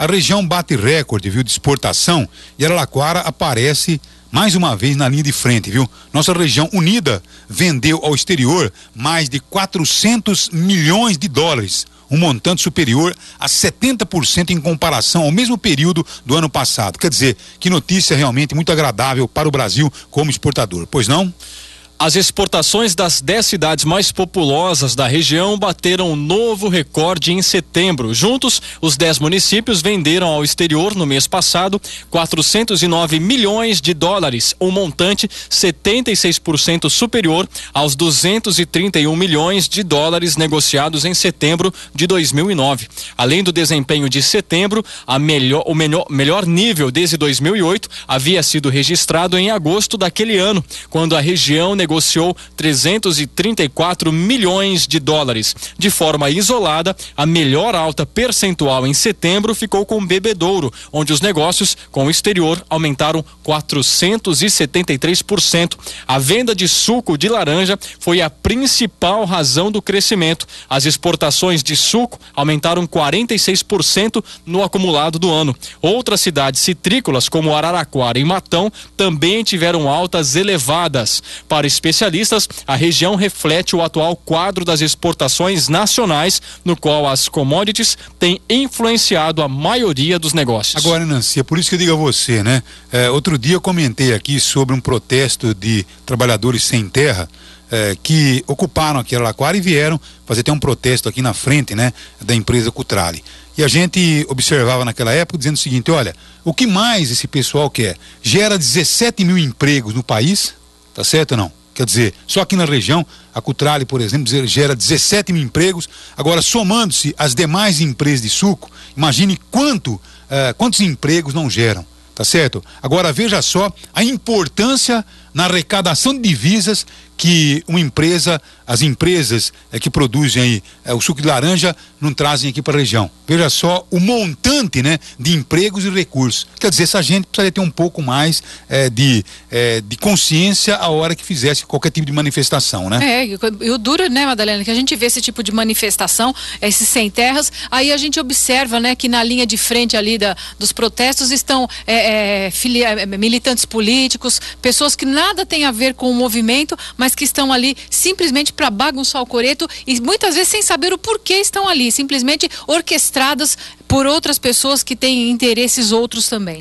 A região bate recorde, viu, de exportação e Araraquara aparece mais uma vez na linha de frente, viu? Nossa região unida vendeu ao exterior mais de 400 milhões de dólares, um montante superior a 70% em comparação ao mesmo período do ano passado. Quer dizer, que notícia realmente muito agradável para o Brasil como exportador. Pois não? As exportações das 10 cidades mais populosas da região bateram um novo recorde em setembro. Juntos, os 10 municípios venderam ao exterior no mês passado 409 milhões de dólares, um montante 76% superior aos 231 milhões de dólares negociados em setembro de 2009. Além do desempenho de setembro, melhor, o melhor, melhor nível desde 2008 havia sido registrado em agosto daquele ano, quando a região negociou negociou 334 milhões de dólares. De forma isolada, a melhor alta percentual em setembro ficou com Bebedouro, onde os negócios com o exterior aumentaram 473%. A venda de suco de laranja foi a principal razão do crescimento. As exportações de suco aumentaram 46% no acumulado do ano. Outras cidades citrícolas, como Araraquara e Matão, também tiveram altas elevadas. Para especialistas, a região reflete o atual quadro das exportações nacionais, no qual as commodities têm influenciado a maioria dos negócios. Agora, Nancy, é por isso que eu digo a você, né? É, outro dia eu comentei aqui sobre um protesto de trabalhadores sem terra. É, que ocuparam aqui Araraquara e vieram fazer até um protesto aqui na frente, né, da empresa Cutrale. E a gente observava naquela época dizendo o seguinte: olha, o que mais esse pessoal quer? Gera 17 mil empregos no país, tá certo ou não? Quer dizer, só aqui na região, a Cutrale, por exemplo, gera 17 mil empregos. Agora, somando-se as demais empresas de suco, imagine quanto, uh, quantos empregos não geram, tá certo? Agora, veja só a importância na arrecadação de divisas que uma empresa, as empresas é, que produzem aí é, o suco de laranja não trazem aqui para a região. Veja só o montante, né, de empregos e recursos. Quer dizer, essa gente precisaria ter um pouco mais é, de, de consciência a hora que fizesse qualquer tipo de manifestação, né? É, e o duro, né, Madalena, que a gente vê esse tipo de manifestação, esses sem terras, aí a gente observa, né, que na linha de frente ali da, dos protestos estão filia, militantes políticos, pessoas que nada têm a ver com o movimento, mas que estão ali simplesmente para bagunçar o coreto e muitas vezes sem saber o porquê estão ali, simplesmente orquestradas por outras pessoas que têm interesses outros também.